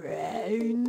Brown.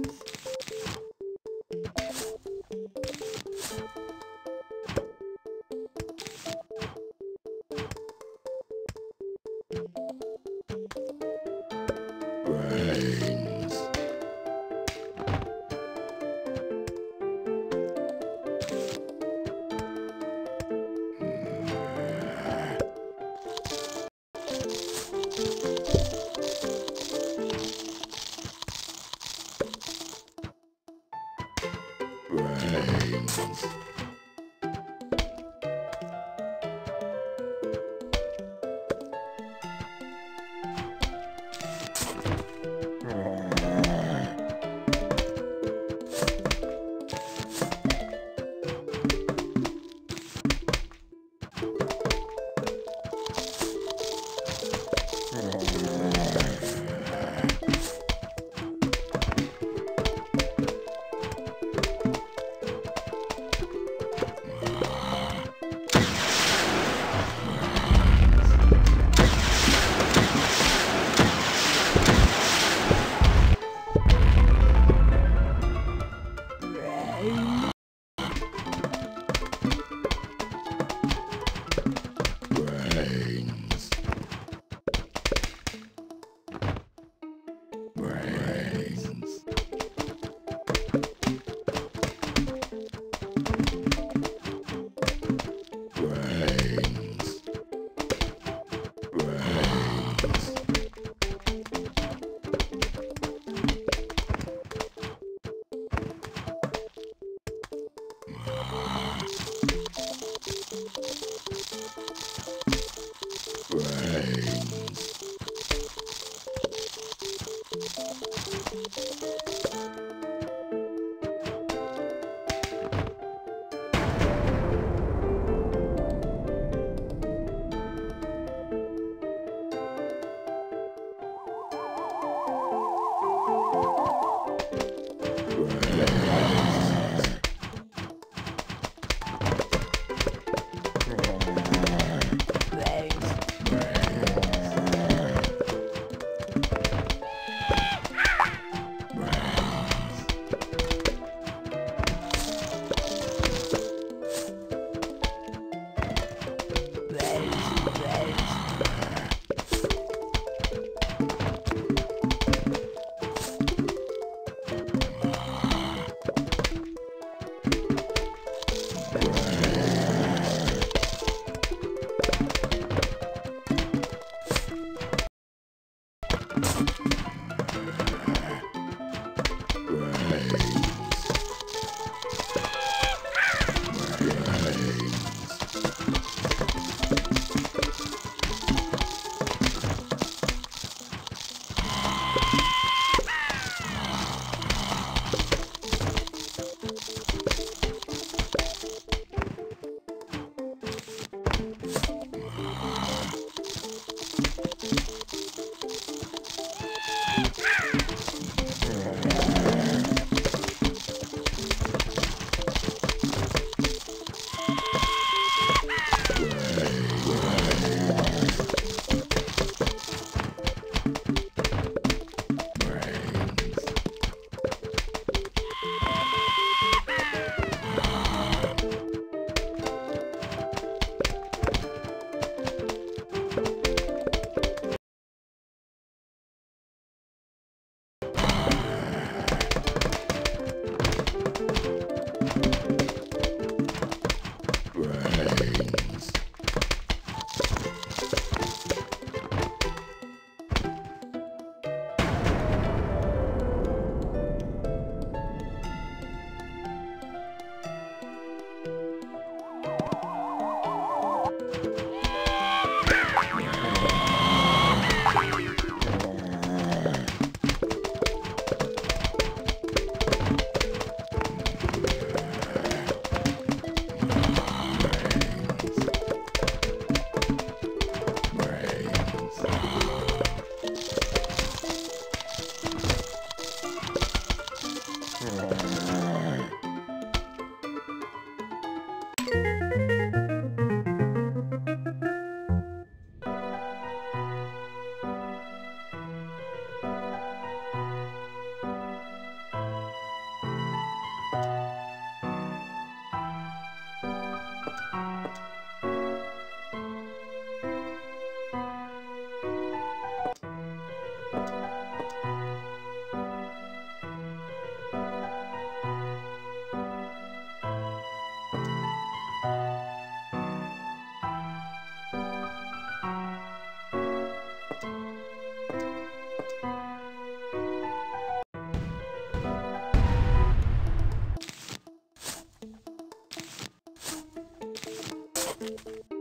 you